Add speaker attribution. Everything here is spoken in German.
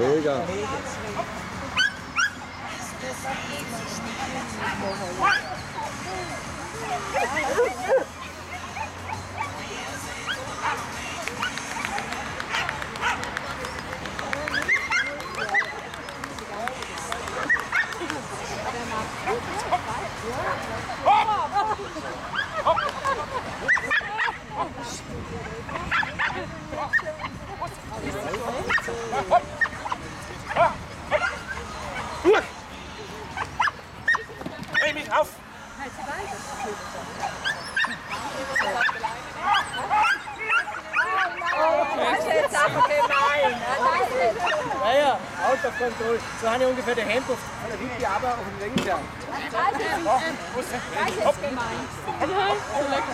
Speaker 1: Mega.
Speaker 2: Mega. Gemein.
Speaker 3: Naja, out of control. So habe ich ungefähr der Hemd von der Wiki aber auf dem Regenschirm.
Speaker 2: Das ist gemein. So,